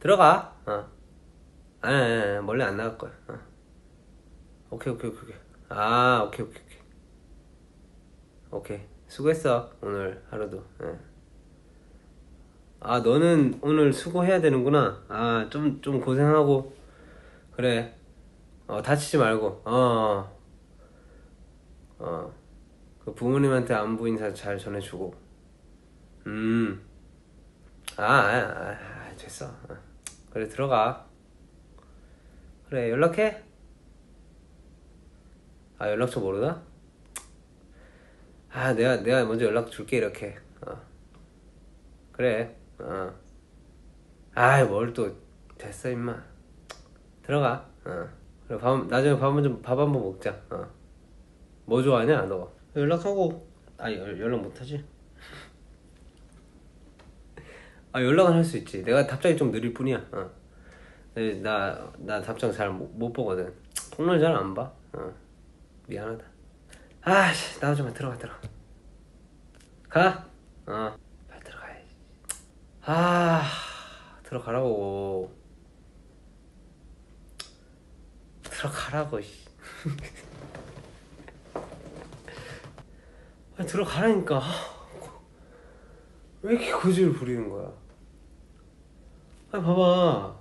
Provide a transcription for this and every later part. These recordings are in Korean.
들어가. 어. 아니, 아니, 아니, 멀리 안 나갈 거야. 어. 오케이, 오케이, 오케이. 아, 오케이, 오케이, 오케이. 오케이. 수고했어. 오늘 하루도. 예. 아, 너는 오늘 수고해야 되는구나. 아, 좀, 좀 고생하고. 그래. 어, 다치지 말고. 어. 어. 그 부모님한테 안부 인사 잘 전해주고. 음. 아, 아, 아, 아, 됐어. 어. 그래, 들어가. 그래, 연락해. 아, 연락처 모르나? 아, 내가, 내가 먼저 연락 줄게, 이렇게. 어. 그래, 어. 아이, 뭘 또, 됐어, 임마. 들어가, 어. 그래, 밥, 나중에 밥 한번, 밥 한번 먹자, 어. 뭐 좋아하냐, 너? 연락하고, 아, 연- 연락 못하지? 아, 연락은 할 수 있지. 내가 답장이 좀 느릴 뿐이야, 어. 네, 나, 나 답장 잘못 보거든. 폭로를 잘 안 봐. 어. 미안하다. 아씨, 나도 좀 들어가, 들어가. 가? 어. 빨리 들어가야지. 아, 들어가라고. 들어가라고, 씨. 들어가라니까. 아, 왜 이렇게 고집을 부리는 거야? 아니, 봐봐.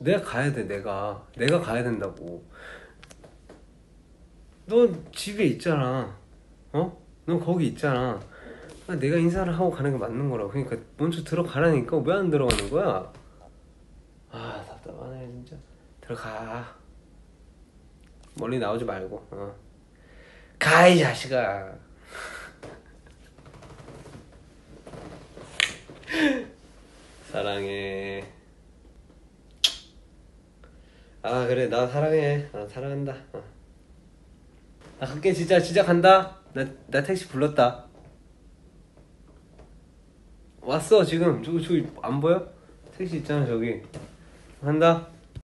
내가 가야 돼, 내가. 내가 가야 된다고. 너 집에 있잖아. 어? 너 거기 있잖아. 아, 내가 인사를 하고 가는 게 맞는 거라고. 그러니까 먼저 들어가라니까 왜 안 들어가는 거야? 아 답답하네 진짜. 들어가. 멀리 나오지 말고. 어. 가이 자식아. 사랑해. 아 그래 나 사랑해. 나 사랑한다. 어. 나 갈게 진짜 진짜 간다. 나, 나 택시 불렀다. 왔어 지금 저기 저기 안 보여? 택시 있잖아 저기. 간다.